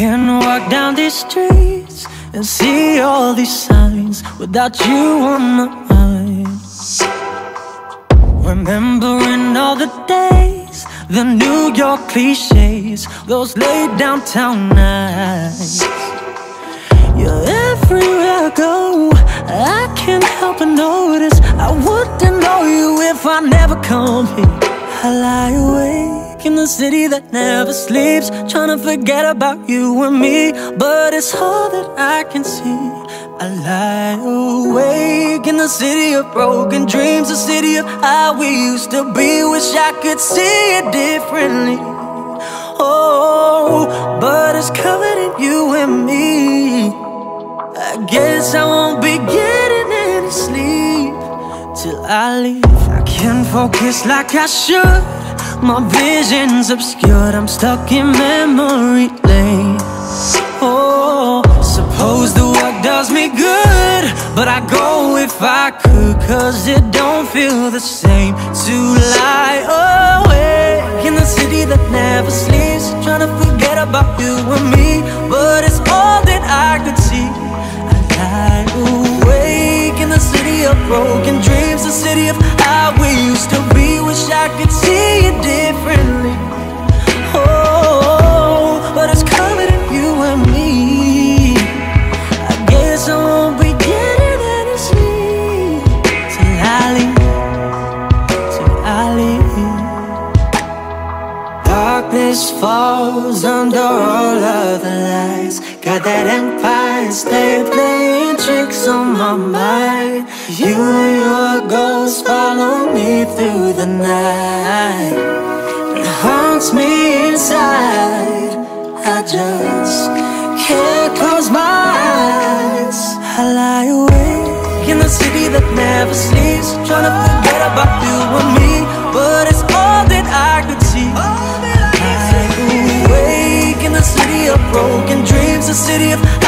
can walk down these streets and see all these signs without you on my mind. Remembering all the days, the New York cliches, those late downtown nights. You're everywhere I go. I can't help but notice I wouldn't know you if I never come here. I lie awake in the city that never sleeps, trying to forget about you and me. But it's all that I can see. I lie awake in the city of broken dreams, the city of how we used to be. Wish I could see it differently. Oh, but it's covered in you and me. I guess I won't be getting any sleep till I leave. I can't focus like I should. My vision's obscured. I'm stuck in memory lane. Oh, suppose the work does me good, but I go if I could, cause it don't feel the same to lie awake dreams, the city of how we used to be. Wish I could see it differently. Oh, but it's covered in you and me. I guess I won't be getting any sleep till I leave, till I leave. Darkness falls under all of the lights. Got that empire state tricks on my mind. You and your ghost follow me through the night. It haunts me inside. I just can't close my eyes. I lie awake in the city that never sleeps, trying to forget about you and me. But it's all that I could see. I lie awake in the city of broken dreams, the city of